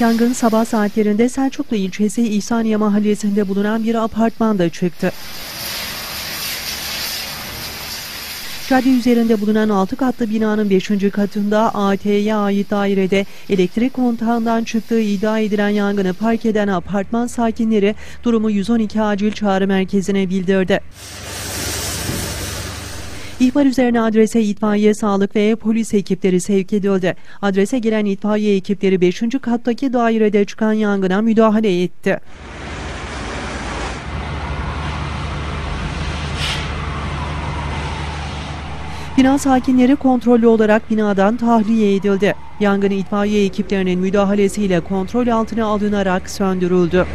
Yangın sabah saatlerinde Selçuklu ilçesi İhsaniye mahallesinde bulunan bir apartmanda çıktı. Cadde üzerinde bulunan 6 katlı binanın 5. katında AT'ye ait dairede elektrik kontağından çıktığı iddia edilen yangını fark eden apartman sakinleri durumu 112 acil çağrı merkezine bildirdi. İhbar üzerine adrese itfaiye, sağlık ve polis ekipleri sevk edildi. Adrese gelen itfaiye ekipleri 5. kattaki dairede çıkan yangına müdahale etti. Bina sakinleri kontrollü olarak binadan tahliye edildi. Yangın itfaiye ekiplerinin müdahalesiyle kontrol altına alınarak söndürüldü.